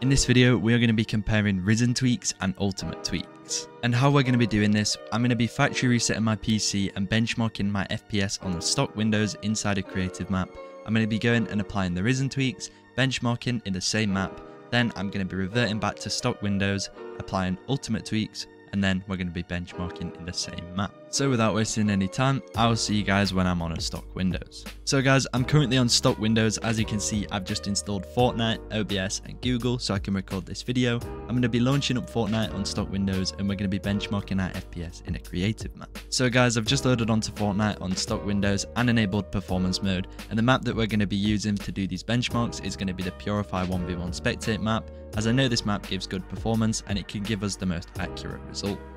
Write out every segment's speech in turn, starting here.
In this video, we are going to be comparing Risxn tweaks and Ultimate tweaks. And how we're going to be doing this, I'm going to be factory resetting my PC and benchmarking my FPS on the stock Windows inside a creative map. I'm going to be going and applying the Risxn tweaks, benchmarking in the same map, then I'm going to be reverting back to stock Windows, applying Ultimate tweaks, and then we're going to be benchmarking in the same map. So without wasting any time, I'll see you guys when I'm on a stock Windows. So guys, I'm currently on stock Windows. As you can see, I've just installed Fortnite, OBS and Google so I can record this video. I'm going to be launching up Fortnite on stock Windows and we're going to be benchmarking our FPS in a creative map. So guys, I've just loaded onto Fortnite on stock Windows and enabled performance mode. And the map that we're going to be using to do these benchmarks is going to be the Purify 1v1 Spectate map as I know this map gives good performance and it can give us the most accurate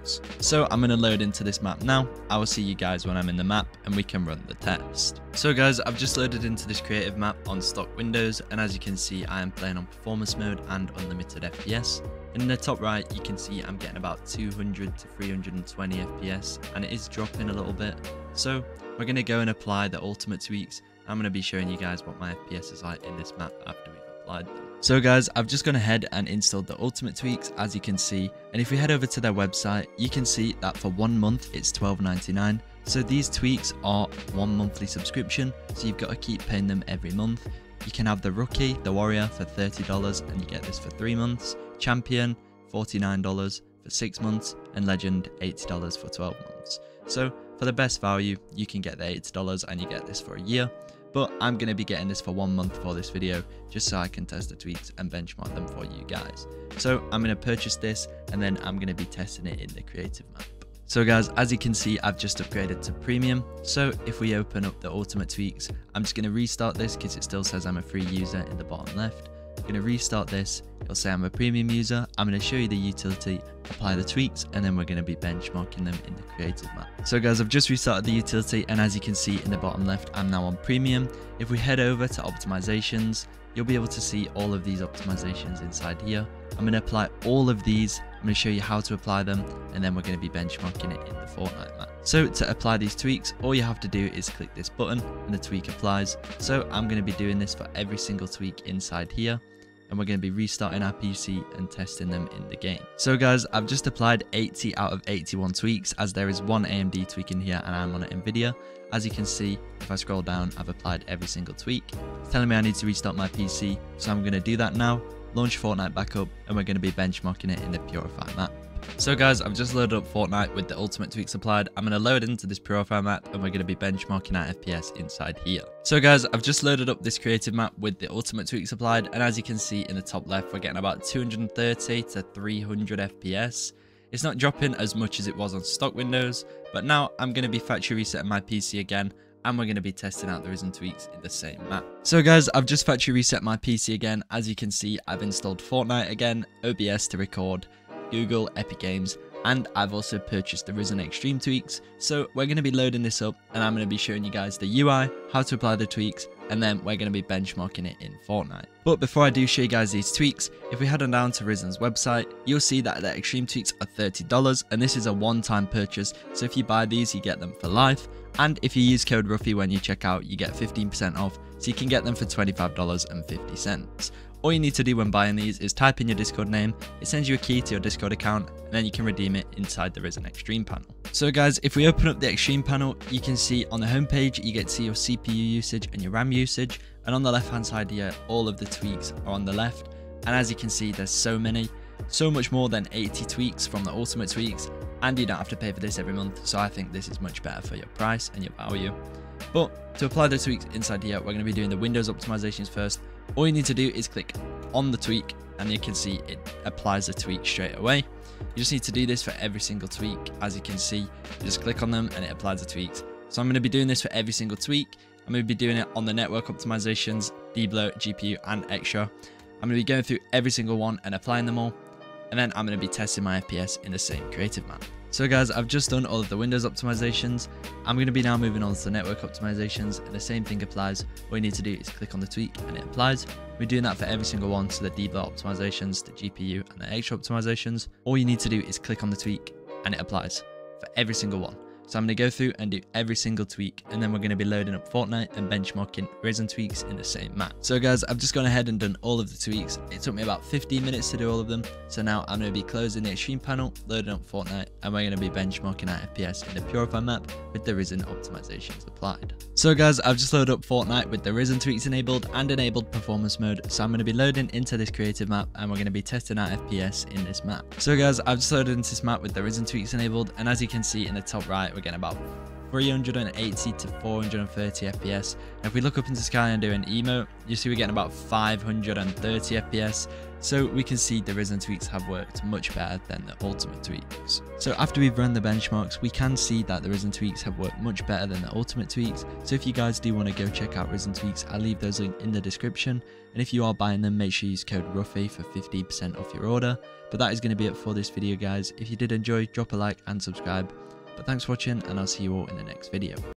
results. So I'm going to load into this map now, I will see you guys when I'm in the map and we can run the test. So guys, I've just loaded into this creative map on stock Windows and as you can see I am playing on performance mode and unlimited FPS. In the top right you can see I'm getting about 200 to 320 FPS and it is dropping a little bit. So we're going to go and apply the ultimate tweaks. I'm going to be showing you guys what my FPS is like in this map after we've applied them. So guys, I've just gone ahead and installed the ultimate tweaks as you can see. And if we head over to their website, you can see that for one month it's $12.99. So these tweaks are one monthly subscription, so you've got to keep paying them every month. You can have the rookie, the warrior for $30 and you get this for three months. Champion, $49 for six months and legend, $80 for 12 months. So for the best value, you can get the $80 and you get this for a year but I'm going to be getting this for one month for this video just so I can test the tweaks and benchmark them for you guys. So I'm going to purchase this and then I'm going to be testing it in the creative map. So guys, as you can see, I've just upgraded to premium. So if we open up the ultimate tweaks, I'm just going to restart this because it still says I'm a free user in the bottom left. Going to restart this. It'll say I'm a premium user. I'm going to show you the utility, apply the tweaks, and then we're going to be benchmarking them in the creative map. So guys, I've just restarted the utility, and as you can see in the bottom left, I'm now on premium. If we head over to optimizations, you'll be able to see all of these optimizations inside here. I'm going to apply all of these. I'm going to show you how to apply them, and then we're going to be benchmarking it in the Fortnite map. So to apply these tweaks, all you have to do is click this button and the tweak applies. So I'm going to be doing this for every single tweak inside here and we're going to be restarting our PC and testing them in the game. So guys, I've just applied 80 out of 81 tweaks as there is one AMD tweak in here and I'm on an NVIDIA. As you can see, if I scroll down, I've applied every single tweak. It's telling me I need to restart my PC, so I'm going to do that now, launch Fortnite back up, and we're going to be benchmarking it in the Purify map. So guys, I've just loaded up Fortnite with the ultimate tweaks applied. I'm going to load into this Purify map and we're going to be benchmarking our FPS inside here. So guys, I've just loaded up this creative map with the ultimate tweaks applied. And as you can see in the top left, we're getting about 230 to 300 FPS. It's not dropping as much as it was on stock Windows, but now I'm going to be factory resetting my PC again and we're going to be testing out the Risxn tweaks in the same map. So guys, I've just factory reset my PC again. As you can see, I've installed Fortnite again, OBS to record, Google, Epic Games, and I've also purchased the Risxn Extreme tweaks. So we're going to be loading this up and I'm going to be showing you guys the UI, how to apply the tweaks, and then we're going to be benchmarking it in Fortnite. But before I do show you guys these tweaks, if we head on down to Risxn's website, you'll see that the Extreme tweaks are $30 and this is a one-time purchase. So if you buy these, you get them for life. And if you use code RUFFY when you check out, you get 15% off, so you can get them for $25.50. All you need to do when buying these is type in your Discord name, it sends you a key to your Discord account, and then you can redeem it inside the Risxn Extreme panel. So guys, if we open up the Extreme panel, you can see on the homepage, you get to see your CPU usage and your RAM usage, and on the left hand side here, all of the tweaks are on the left, and as you can see, there's so many, so much more than 80 tweaks from the Ultimate Tweaks, and you don't have to pay for this every month, so I think this is much better for your price and your value. But to apply the tweaks inside here, we're going to be doing the Windows optimizations first, all you need to do is click on the tweak and you can see it applies the tweak straight away. You just need to do this for every single tweak. As you can see, you just click on them and it applies the tweaks. So I'm going to be doing this for every single tweak. I'm going to be doing it on the network optimizations, debloat, GPU, and extra. I'm going to be going through every single one and applying them all. And then I'm going to be testing my FPS in the same creative map. So guys, I've just done all of the Windows optimizations. I'm going to be now moving on to the network optimizations and the same thing applies. All you need to do is click on the tweak and it applies. We're doing that for every single one, so the debloat optimizations, the GPU and the extra optimizations. All you need to do is click on the tweak and it applies for every single one. So I'm going to go through and do every single tweak and then we're going to be loading up Fortnite and benchmarking Risxn tweaks in the same map. So guys, I've just gone ahead and done all of the tweaks. It took me about 15 minutes to do all of them. So now I'm going to be closing the extreme panel, loading up Fortnite and we're going to be benchmarking our FPS in the Purify map with the Risxn optimizations applied. So guys, I've just loaded up Fortnite with the Risxn tweaks enabled and enabled performance mode. So I'm going to be loading into this creative map and we're going to be testing our FPS in this map. So guys, I've just loaded into this map with the Risxn tweaks enabled and as you can see in the top right, we're getting about 380 to 430 FPS. And if we look up into sky and do an emote, you see we're getting about 530 FPS. So we can see the Risxn tweaks have worked much better than the Ultimate tweaks. So after we've run the benchmarks, we can see that the Risxn tweaks have worked much better than the Ultimate tweaks. So if you guys do want to go check out Risxn tweaks, I'll leave those links in the description. And if you are buying them, make sure you use code RUFFY for 15% off your order. But that is going to be it for this video guys. If you did enjoy, drop a like and subscribe. But thanks for watching and I'll see you all in the next video.